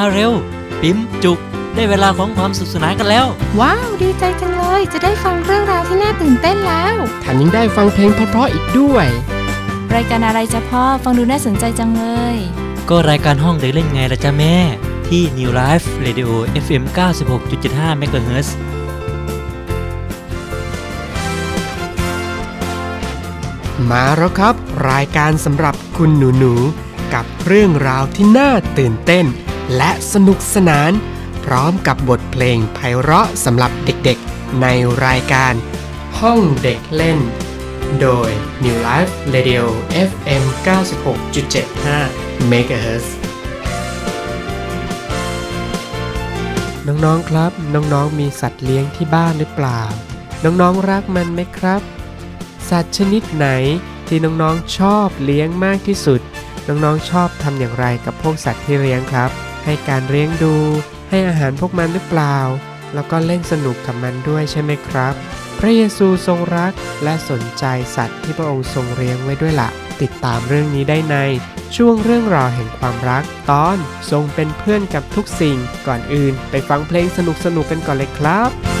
มาเร็ว ปิ๊มจุก ได้เวลาของความสุขสนานกันแล้ว ว้าว ดีใจจังเลย จะได้ฟังเรื่องราวที่น่าตื่นเต้นแล้วแถมยังได้ฟังเพลงเพราะๆอีกด้วย รายการอะไรจ๊ะพ่อ ฟังดูน่าสนใจจังเลย ก็รายการห้องเด็กเล่นไงล่ะจ๊ะแม่ ที่ New Life Radio FM 96.75 MHz มาแล้วครับ รายการสำหรับคุณหนูหนูๆกับเรื่องราวที่น่าตื่นเต้น และสนุกสนาน พร้อมกับบทเพลงไพเราะสำหรับเด็กๆ ในรายการ ห้องเด็กเล่น โดย New Life Radio FM 96.75 MHz น้อง ๆ ครับ น้อง ๆ มีสัตว์เลี้ยงที่บ้านหรือเปล่า น้อง ๆ รักมันไหมครับ สัตว์ชนิดไหนที่น้อง ๆ ชอบเลี้ยงมากที่สุด น้อง ๆ ชอบทำอย่างไรกับพวกสัตว์ที่เลี้ยงครับ ให้การเลี้ยงดู ให้อาหารพวกมันหรือเปล่า แล้วก็เล่นสนุกกับมันด้วยใช่ไหมครับ พระเยซูทรงรักและสนใจสัตว์ที่พระองค์ทรงเลี้ยงไว้ด้วยละ่ะ ติดตามเรื่องนี้ได้ใน ช่วงเรื่องราวแห่งความรัก ตอนทรงเป็นเพื่อนกับทุกสิ่งก่อนอื่น ไปฟังเพลงสนุกๆกันก่อนเลยครับ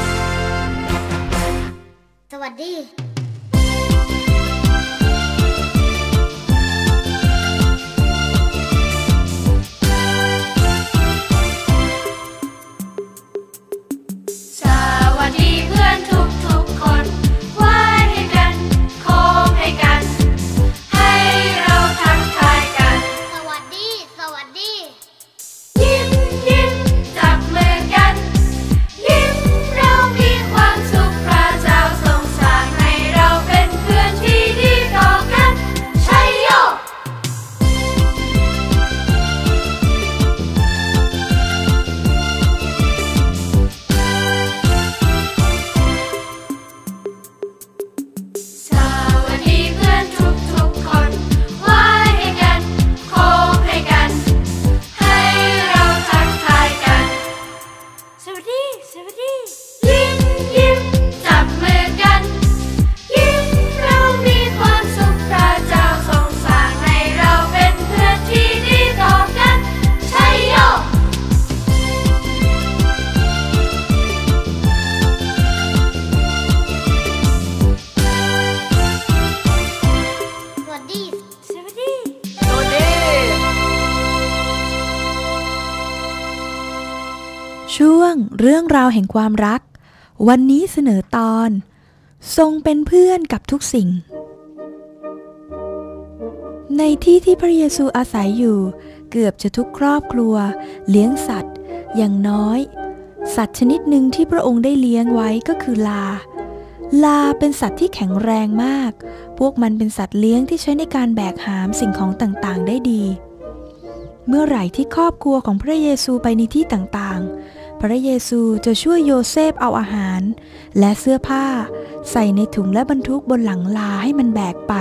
รื่องราวแห่งความรัก วันนี้เสนอตอน ทรงเป็นเพื่อนกับทุกสิ่ง ในที่ที่พระเยซูอาศัยอยู่ เกือบจะทุกครอบครัว เลี้ยงสัตว์ อย่างน้อย สัตว์ชนิดหนึ่งที่พระองค์ได้เลี้ยงไว้ก็คือลา ลาเป็นสัตว์ที่แข็งแรงมาก พวกมันเป็นสัตว์เลี้ยงที่ใช้ในการแบกหามสิ่งของต่างๆ ได้ดี เมื่อไหร่ที่ครอบครัวของพระเยซูไปในที่ต่างๆ พระเยซูจะช่วยโยเซฟเอาอาหาร และเสื้อผ้า ใส่ในถุงและบรรทุกบนหลังลาให้มันแบกไป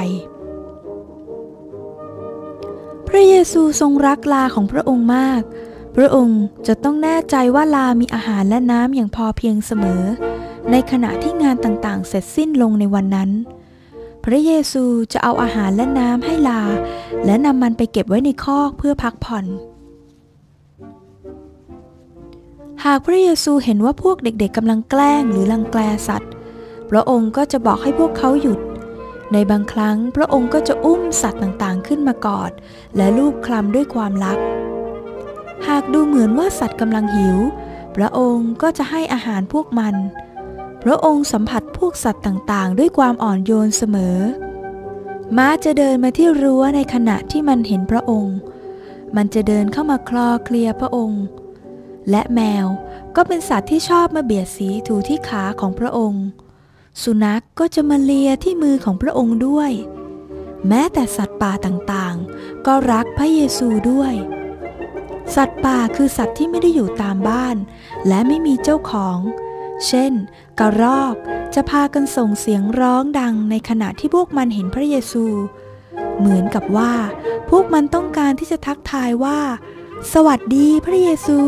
พระเยซูทรงรักลาของพระองค์มาก พระองค์จะต้องแน่ใจว่าลามีอาหารและน้ำอย่างพอเพียงเสมอ ในขณะที่งานต่างๆ เสร็จสิ้นลงในวันนั้น พระเยซูจะเอาอาหารและน้ำให้ลา และนำมันไปเก็บไว้ในคอกเพื่อพักผ่อน หากพระเยซูเห็นว่าพวกเด็กๆกำลังแกล้งหรือลังแกลสัตว์ พระองค์ก็จะบอกให้พวกเขาหยุด ในบางครั้งพระองค์ก็จะอุ้มสัตว์ต่างๆขึ้นมากอด และลูบคลำด้วยความรัก หากดูเหมือนว่าสัตว์กำลังหิว พระองค์ก็จะให้อาหารพวกมัน พระองค์สัมผัสพวกสัตว์ต่างๆ ด้วยความอ่อนโยนเสมอ ม้าจะเดินมาที่รั้วในขณะที่มันเห็นพระองค์ มันจะเดินเข้ามาคลอเคลียพระองค์ และแมวก็เป็นสัตว์ที่ชอบมาเบียดสีถูที่ขาของพระองค์ สุนัขกก็จะมาเลียที่มือของพระองค์ด้วย แม้แต่สัตว์ป่าต่างๆ ก็รักพระเยซูด้วย สัตว์ป่าคือสัตว์ที่ไม่ได้อยู่ตามบ้าน และไม่มีเจ้าของ เช่น กระรอกจะพากันส่งเสียงร้องดังในขณะที่พวกมันเห็นพระเยซู เหมือนกับว่า พวกมันต้องการที่จะทักทายว่า สวัสดีพระเยซู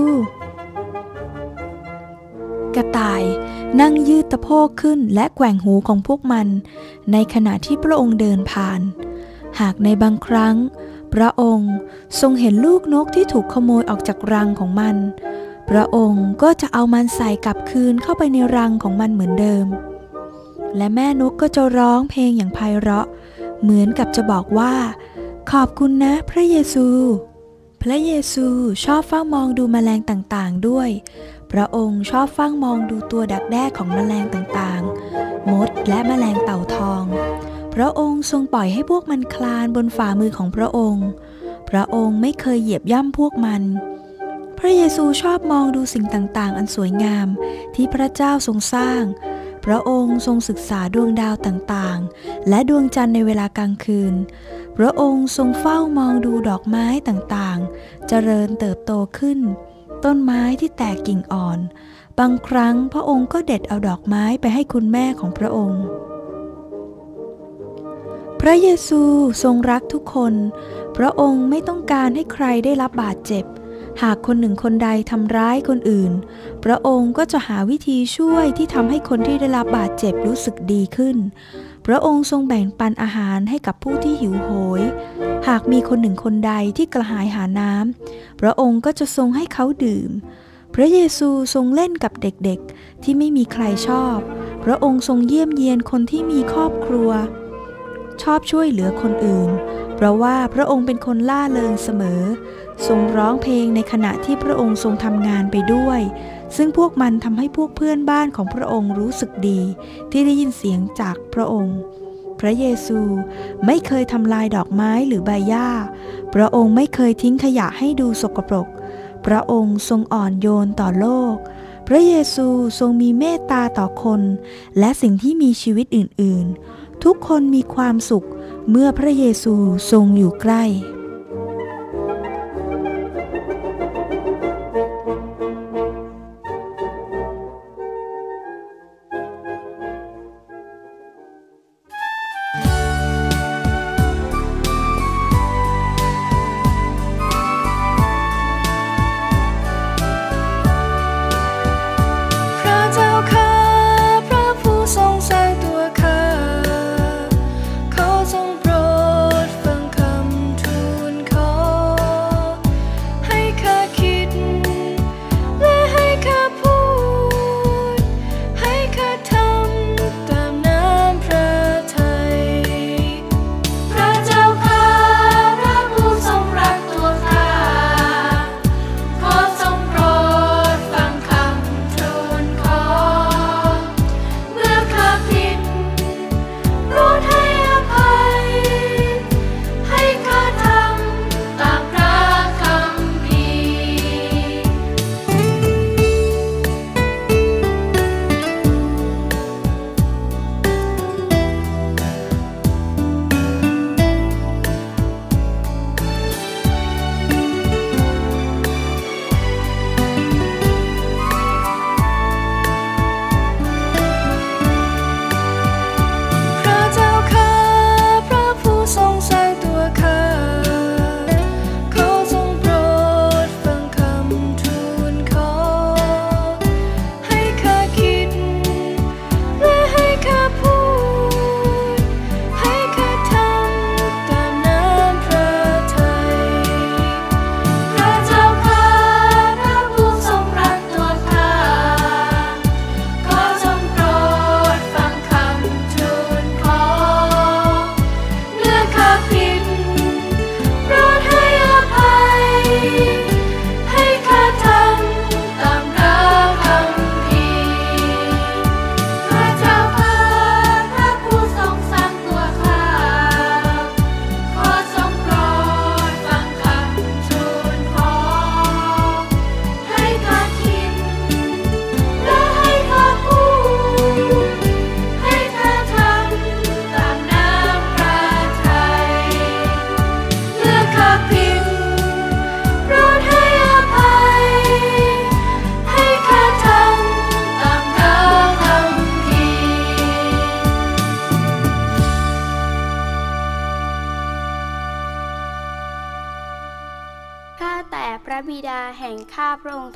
กระต่าย นั่งยืดตะโพกขึ้นและแกว่งหูของพวกมัน ในขณะที่พระองค์เดินผ่าน หากในบางครั้ง พระองค์ทรงเห็นลูกนกที่ถูกขโมยออกจากรังของมัน พระองค์ก็จะเอามันใส่กลับคืนเข้าไปในรังของมันเหมือนเดิม และแม่นกก็จะร้องเพลงอย่างไพเราะ เหมือนกับจะบอกว่า ขอบคุณนะพระเยซูพระเยซูชอบเฝ้ามองดูแมลงต่างๆด้วย พระองค์ชอบเฝ้ามองดูตัวดักแด้ของแมลงต่างๆ มดและแมลงเต่าทอง พระองค์ทรงปล่อยให้พวกมันคลานบนฝ่ามือของพระองค์ พระองค์ไม่เคยเหยียบย่ำพวกมัน พระเยซูชอบมองดูสิ่งต่างๆ อันสวยงามที่พระเจ้าทรงสร้าง พระองค์ทรงศึกษาดวงดาวต่างๆ และดวงจันทร์ในเวลากลางคืน พระองค์ทรงเฝ้ามองดูดอกไม้ต่างๆ เจริญเติบโตขึ้น ต้นไม้ที่แตกกิ่งอ่อน บางครั้งพระองค์ก็เด็ดเอาดอกไม้ไปให้คุณแม่ของพระองค์ พระเยซูทรงรักทุกคน พระองค์ไม่ต้องการให้ใครได้รับบาดเจ็บ หากคนหนึ่งคนใดทำร้ายคนอื่น พระองค์ก็จะหาวิธีช่วยที่ทำให้คนที่ได้รับบาดเจ็บรู้สึกดีขึ้น พระองค์ทรงแบ่งปันอาหารให้กับผู้ที่หิวโหย หากมีคนหนึ่งคนใดที่กระหายหาน้ำ พระองค์ก็จะทรงให้เขาดื่ม พระเยซูทรงเล่นกับเด็กๆ ที่ไม่มีใครชอบ พระองค์ทรงเยี่ยมเยียนคนที่มีครอบครัว ชอบช่วยเหลือคนอื่น เพราะว่าพระองค์เป็นคนล่าเริงเสมอ ทรงร้องเพลงในขณะที่พระองค์ทรงทำงานไปด้วย ซึ่งพวกมันทำให้พวกเพื่อนบ้านของพระองค์รู้สึกดี ที่ได้ยินเสียงจากพระองค์ พระเยซูไม่เคยทำลายดอกไม้หรือใบหญ้า พระองค์ไม่เคยทิ้งขยะให้ดูสกปรก พระองค์ทรงอ่อนโยนต่อโลก พระเยซูทรงมีเมตตาต่อคน และสิ่งที่มีชีวิตอื่น ๆ ทุกคนมีความสุขเมื่อพระเยซูทรงอยู่ใกล้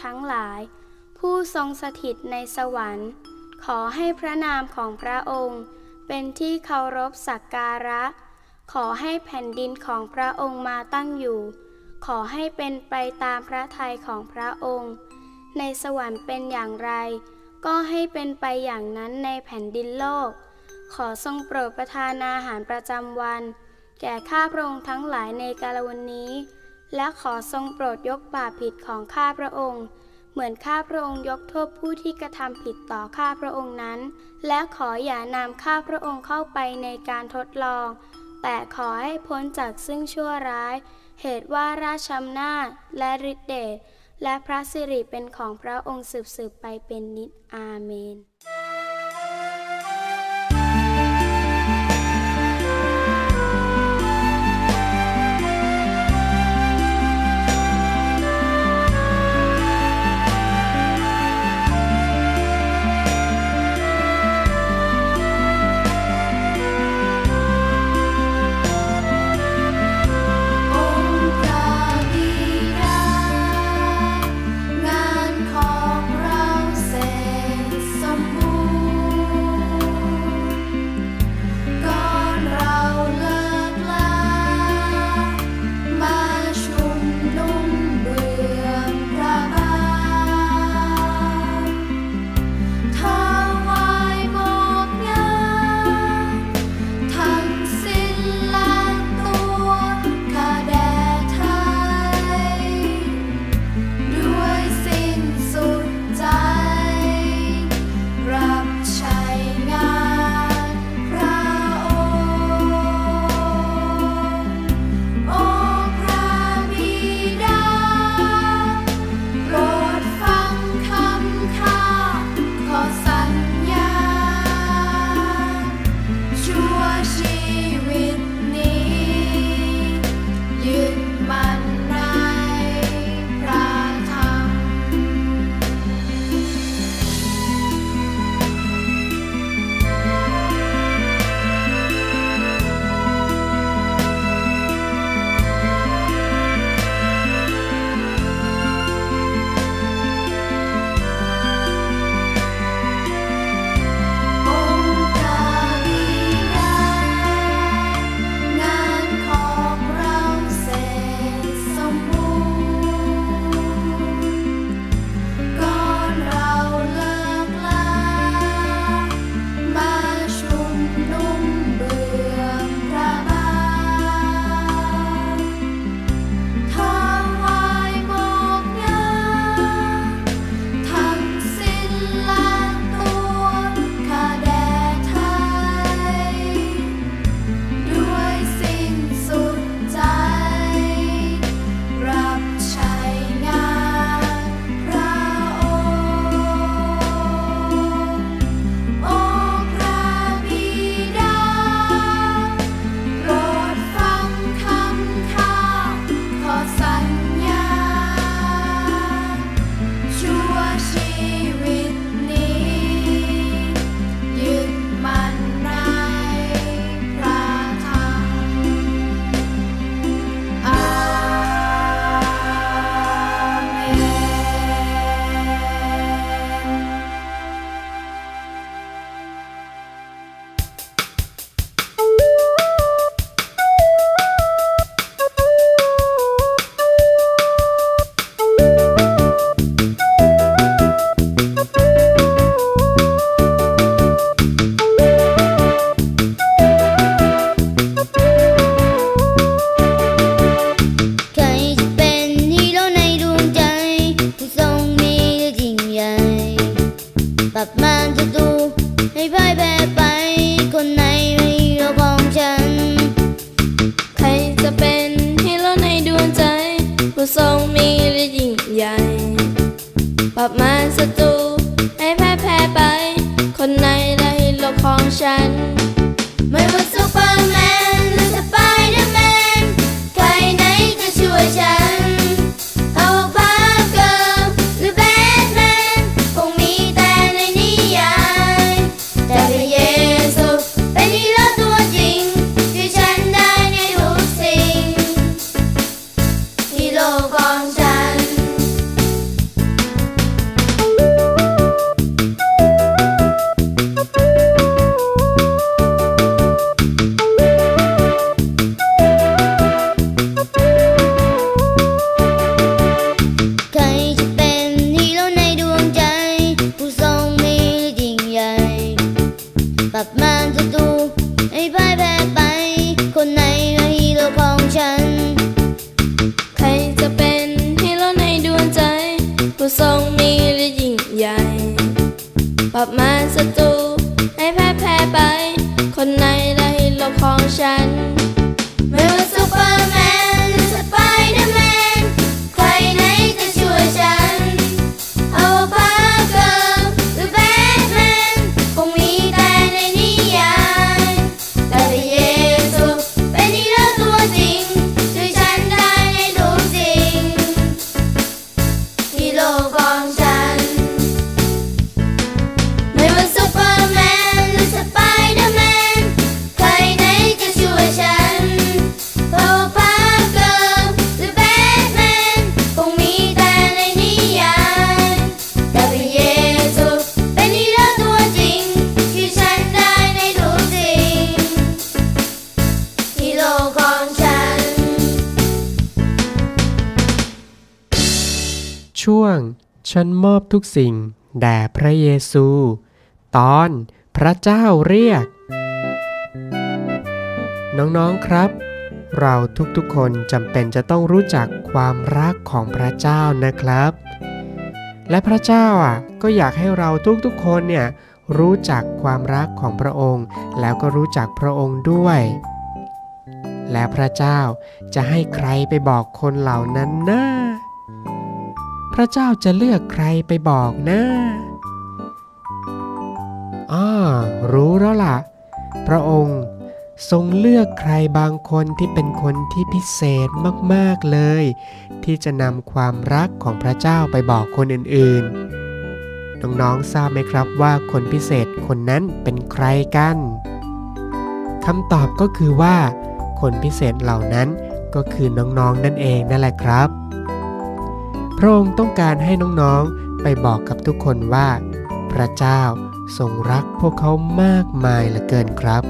ทั้งหลาย ผู้ทรงสถิตในสวรรค์ ขอให้พระนามของพระองค์ เป็นที่เคารพสักการะ ขอให้แผ่นดินของพระองค์มาตั้งอยู่ ขอให้เป็นไปตามพระทัยของพระองค์ ในสวรรค์เป็นอย่างไร ก็ให้เป็นไปอย่างนั้นในแผ่นดินโลก ขอทรงโปรดประทานอาหารประจำวัน แก่ข้าพระองค์ทั้งหลายในกาลวันนี้ และขอทรงโปรดยกบาปผิดของข้าพระองค์ เหมือนข้าพระองค์ยกโทษผู้ที่กระทำผิดต่อข้าพระองค์นั้น และขออย่านำข้าพระองค์เข้าไปในการทดลอง แต่ขอให้พ้นจากซึ่งชั่วร้าย เหตุว่าราชอำนาจและฤทธิเดชและพระสิริเป็นของพระองค์สืบสืบไปเป็นนิจอาเมน ช่วง ฉันมอบทุกสิ่ง แด่พระเยซู ตอนพระเจ้าเรียก น้องๆครับ เราทุกๆคนจำเป็นจะต้องรู้จักความรักของพระเจ้านะครับ และพระเจ้าอะก็อยากให้เราทุกๆคนเนี่ยรู้จักความรักของพระองค์ แล้วก็รู้จักพระองค์ด้วย และพระเจ้าจะให้ใครไปบอกคนเหล่านั้นนะ พระเจ้าจะเลือกใครไปบอกนะอ้ารู้แล้วล่ะ พระองค์ทรงเลือกใครบางคนที่เป็นคนที่พิเศษมากๆเลย ที่จะนำความรักของพระเจ้าไปบอกคนอื่นๆ น้องๆทราบไหมครับว่าคนพิเศษคนนั้นเป็นใครกันคำตอบก็คือว่า คนพิเศษเหล่านั้นก็คือน้องๆนั่นเองนั่นแหละครับ พระองค์ต้องการให้น้องๆไปบอกกับทุกคนว่า พระเจ้าทรงรักพวกเขามากมายเหลือเกินครับ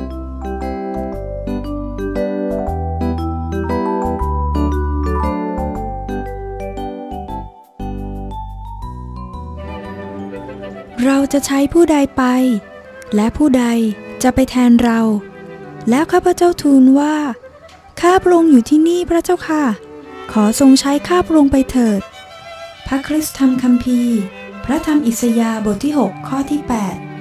เราจะใช้ผู้ใดไป และผู้ใดจะไปแทนเรา แล้วข้าพเจ้าทูลว่า ข้าพระองค์อยู่ที่นี่พระเจ้าค่ะ ขอทรงใช้ข้าพระองค์ไปเถิด พระคริสตธรรมคัมภีร์ พระธรรมอิสยาห์บทที่ 6 ข้อที่ 8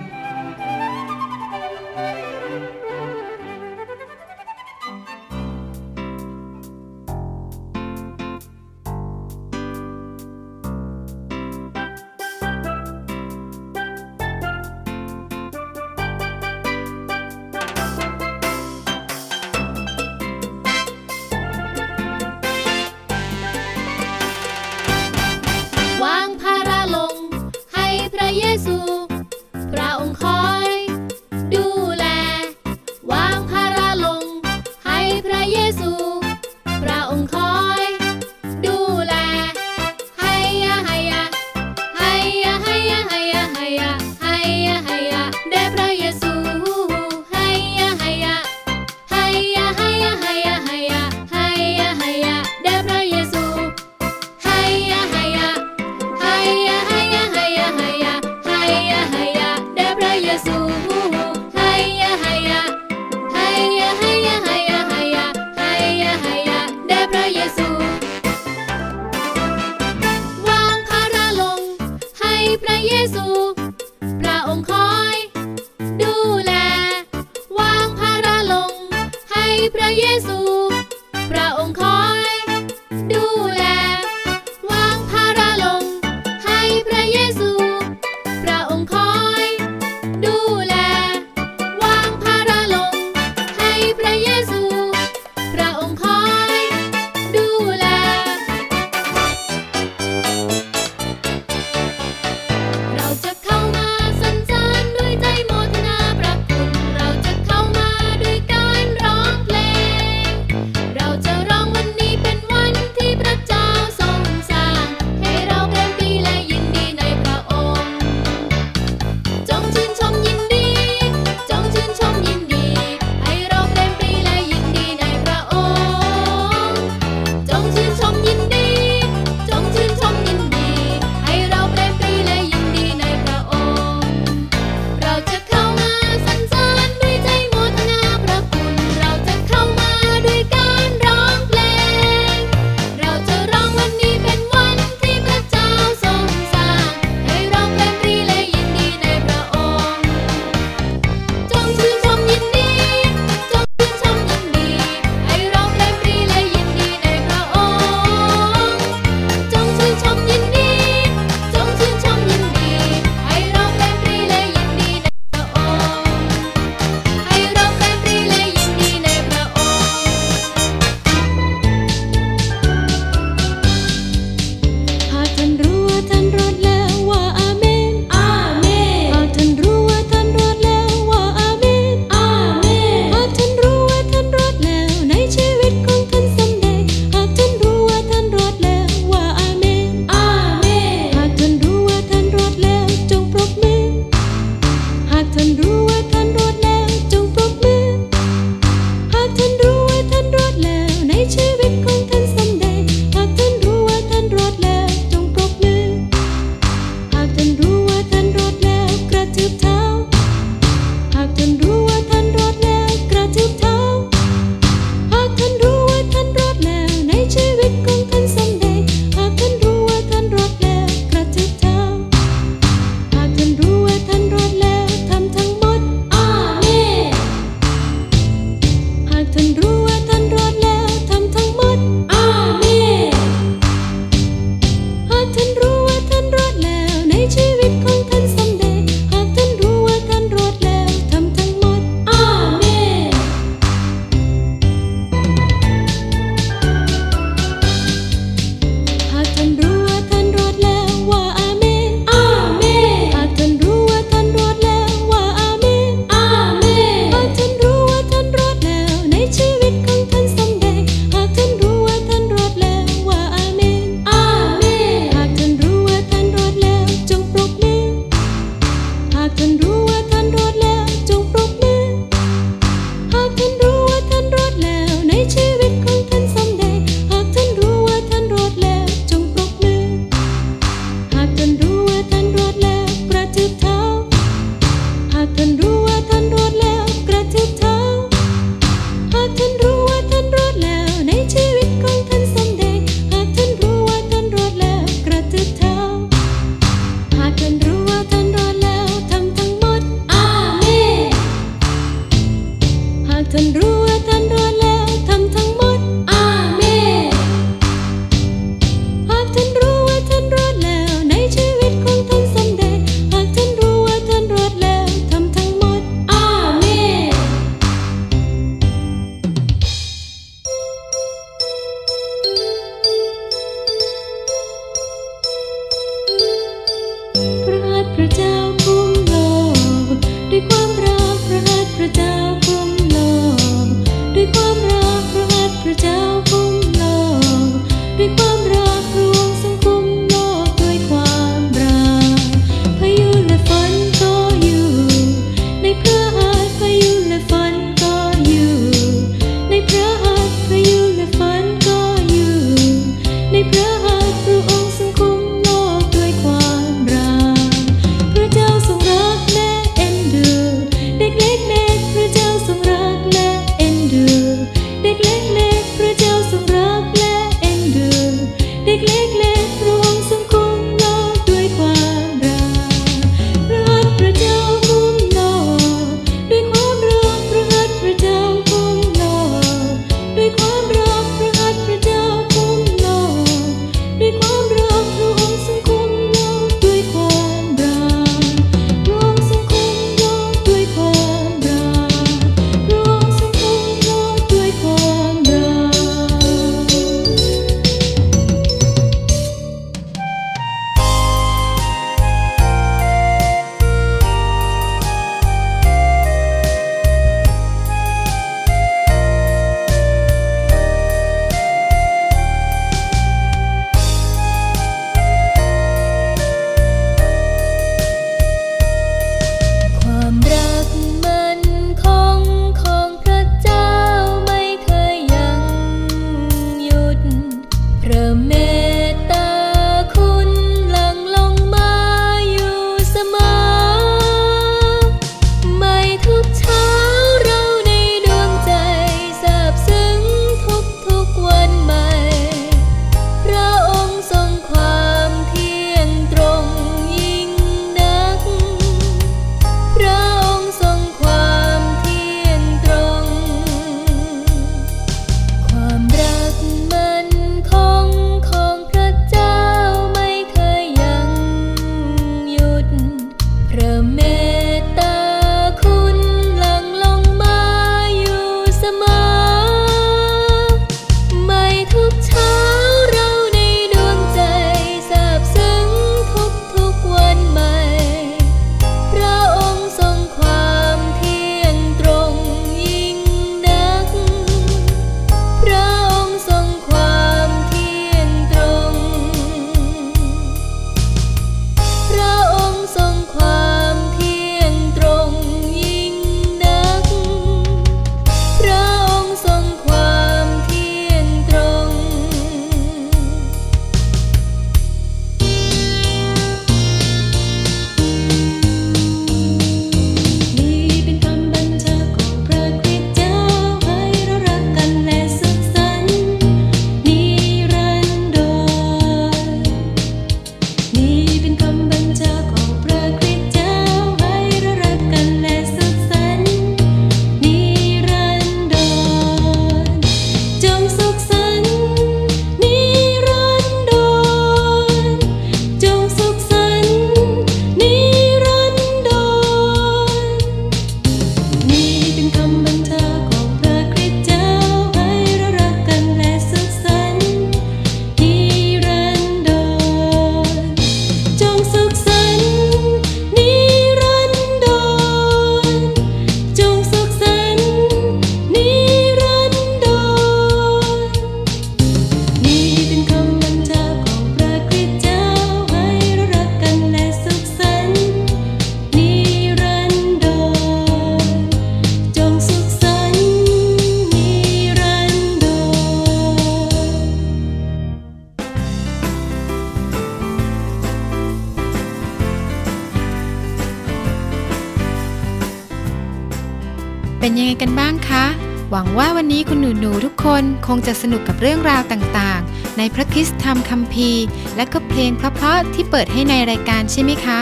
นนี้คุณหนูหนูๆทุกคนคงจะสนุกกับเรื่องราวต่างๆ ในพระคิสธรรมคัมภีร์ และก็เพลงเพราะๆที่เปิดให้ในรายการใช่ไหมคะ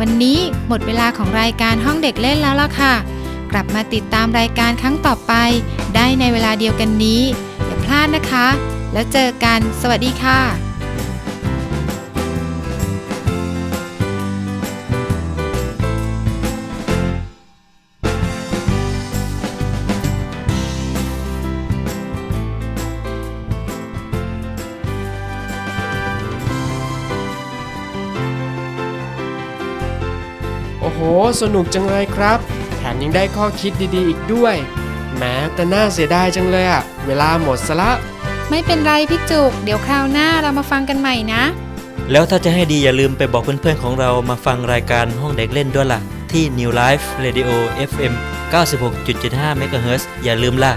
วันนี้หมดเวลาของรายการห้องเด็กเล่นแล้วล่ะค่ะ กลับมาติดตามรายการครั้งต่อไป ได้ในเวลาเดียวกันนี้ อย่าพลาดนะคะ แล้วเจอกัน สวัสดีค่ะ สนุกจังเลยครับ แถมยังได้ข้อคิดดีๆอีกด้วยแหม้แต่น่าเสียดายจังเลยอะเวลาหมดซะละ ไม่เป็นไรพี่จุก เดี๋ยวคราวหน้าเรามาฟังกันใหม่นะ แล้วถ้าจะให้ดีอย่าลืมไปบอกเพื่อนๆของเรามาฟังรายการห้องเด็กเล่นด้วยล่ะ ที่ New Life Radio FM 96.75 MHz อย่าลืมล่ะ